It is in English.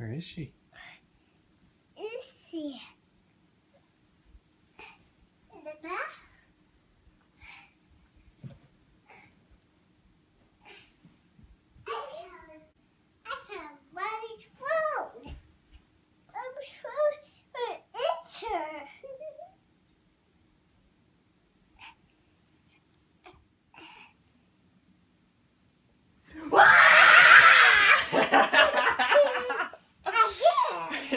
Where is she? Is she?